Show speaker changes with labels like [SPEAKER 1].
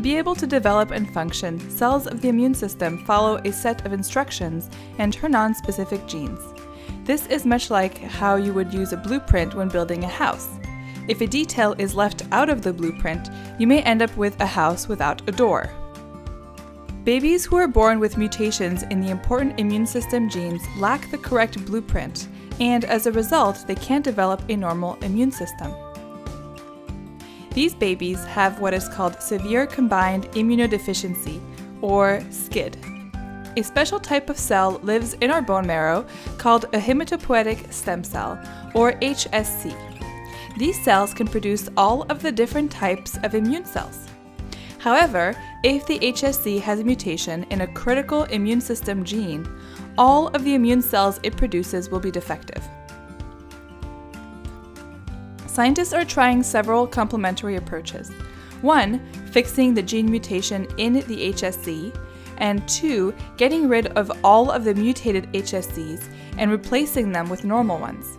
[SPEAKER 1] To be able to develop and function, cells of the immune system follow a set of instructions and turn on specific genes. This is much like how you would use a blueprint when building a house. If a detail is left out of the blueprint, you may end up with a house without a door. Babies who are born with mutations in the important immune system genes lack the correct blueprint, and as a result, they can't develop a normal immune system. These babies have what is called severe combined immunodeficiency, or SCID. A special type of cell lives in our bone marrow called a hematopoietic stem cell, or HSC. These cells can produce all of the different types of immune cells. However, if the HSC has a mutation in a critical immune system gene, all of the immune cells it produces will be defective. Scientists are trying several complementary approaches. One, fixing the gene mutation in the HSC, and two, getting rid of all of the mutated HSCs and replacing them with normal ones.